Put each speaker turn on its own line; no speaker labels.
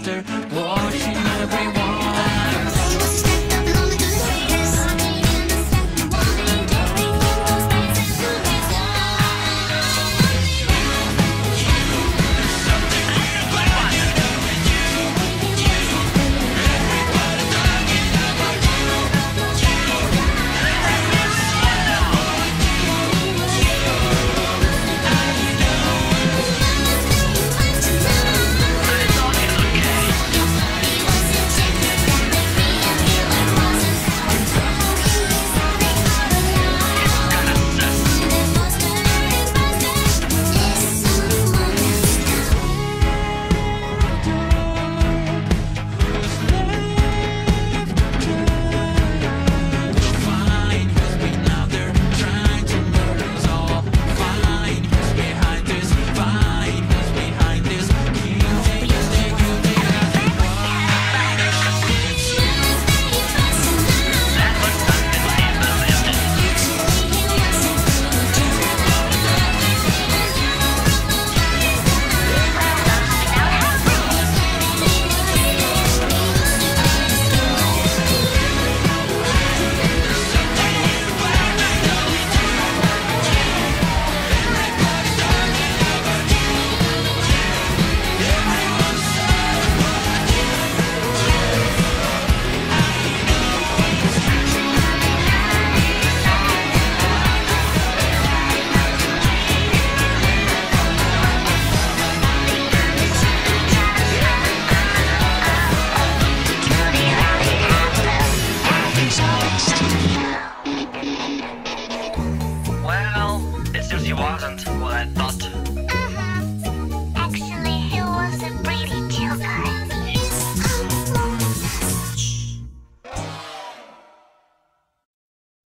there
wasn't what I thought.